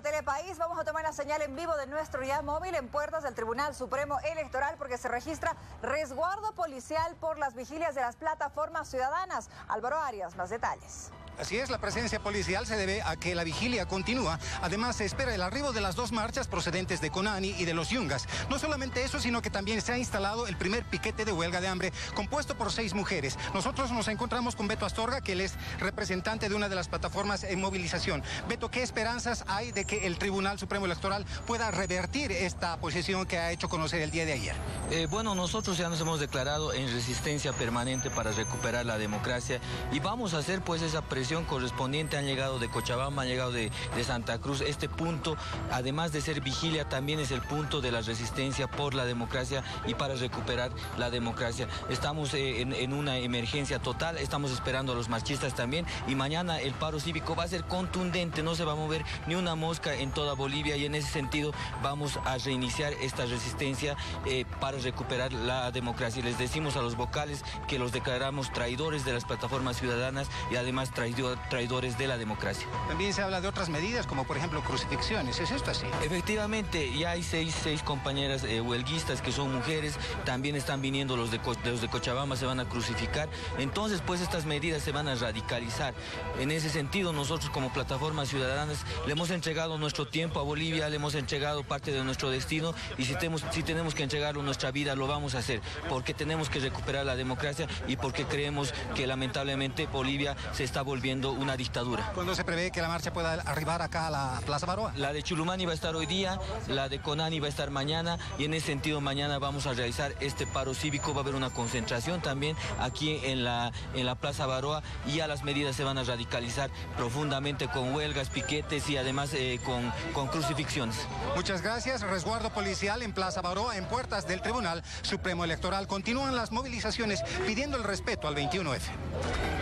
Telepaís. Vamos a tomar la señal en vivo de nuestro ya móvil en puertas del Tribunal Supremo Electoral porque se registra resguardo policial por las vigilias de las plataformas ciudadanas. Álvaro Arias, más detalles. Así es, la presencia policial se debe a que la vigilia continúa. Además, se espera el arribo de las dos marchas procedentes de Conani y de los Yungas. No solamente eso, sino que también se ha instalado el primer piquete de huelga de hambre compuesto por seis mujeres. Nosotros nos encontramos con Beto Astorga, que él es representante de una de las plataformas en movilización. Beto, ¿qué esperanzas hay de que el Tribunal Supremo Electoral pueda revertir esta posición que ha hecho conocer el día de ayer? Eh, bueno, nosotros ya nos hemos declarado en resistencia permanente para recuperar la democracia y vamos a hacer pues esa presión correspondiente han llegado de Cochabamba, han llegado de, Santa Cruz. Este punto, además de ser vigilia, también es el punto de la resistencia por la democracia y para recuperar la democracia. Estamos eh, en, una emergencia total, estamos esperando a los marchistas también y mañana el paro cívico va a ser contundente, no se va a mover ni una mosca en toda Bolivia y en ese sentido vamos a reiniciar esta resistencia eh, para recuperar la democracia. Les decimos a los vocales que los declaramos traidores de las plataformas ciudadanas y además traidores traidores de la democracia. También se habla de otras medidas, como por ejemplo crucifixiones. ¿Es esto así? Efectivamente, ya hay seis, seis compañeras eh, huelguistas que son mujeres, también están viniendo los de, los de Cochabamba, se van a crucificar. Entonces, pues estas medidas se van a radicalizar. En ese sentido, nosotros como plataformas ciudadanas le hemos entregado nuestro tiempo a Bolivia, le hemos entregado parte de nuestro destino y si tenemos, si tenemos que entregarlo nuestra vida, lo vamos a hacer, porque tenemos que recuperar la democracia y porque creemos que lamentablemente Bolivia se está volviendo una dictadura. ¿Cuándo se prevé que la marcha pueda arribar acá a la Plaza Baroa? La de Chulumani va a estar hoy día, la de Conani va a estar mañana y en ese sentido mañana vamos a realizar este paro cívico, va a haber una concentración también aquí en la, en la Plaza Baroa y ya las medidas se van a radicalizar profundamente con huelgas, piquetes y además eh, con, con crucifixiones. Muchas gracias. Resguardo policial en Plaza Baroa, en puertas del Tribunal Supremo Electoral. Continúan las movilizaciones pidiendo el respeto al 21F.